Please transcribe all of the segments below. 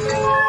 Yeah.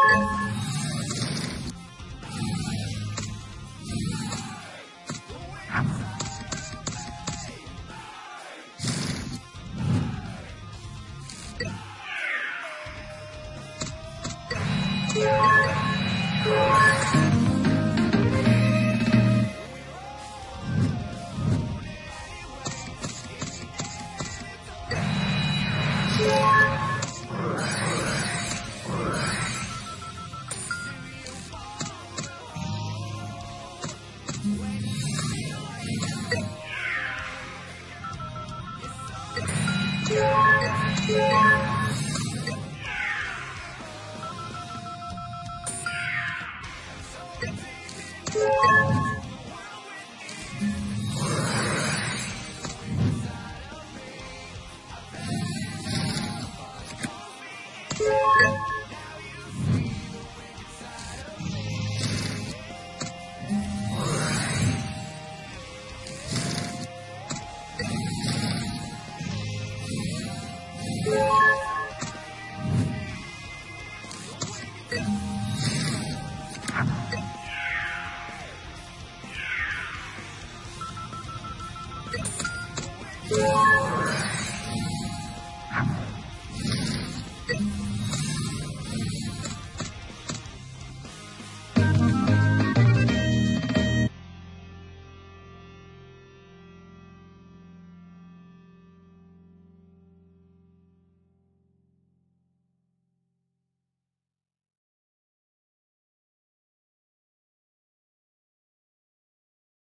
Yeah.